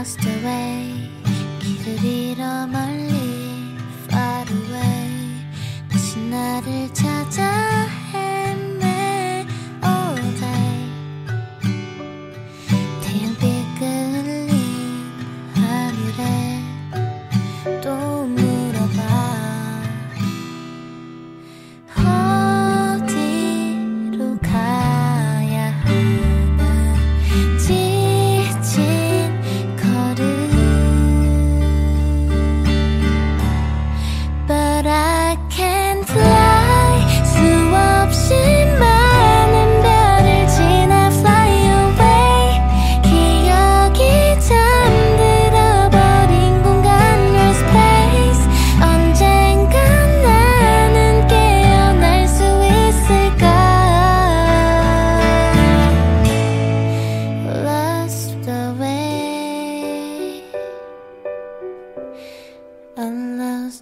lost away 길을 잃어 멀리 far away 다시 나를 찾아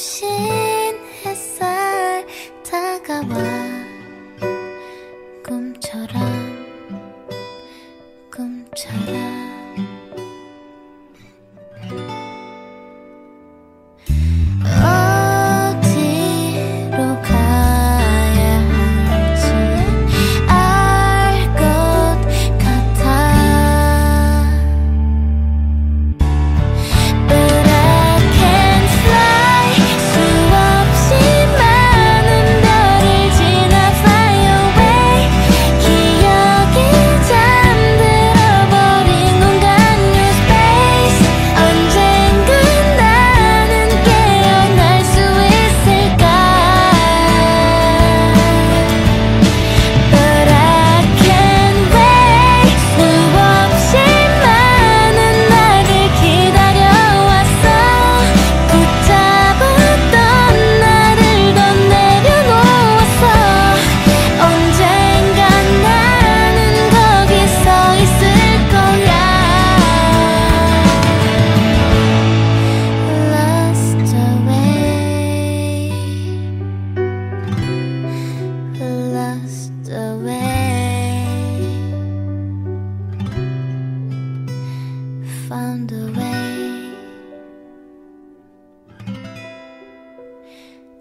신 햇살 다가와 꿈처럼 꿈처럼. found a way.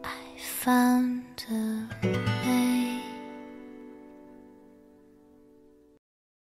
I found a way.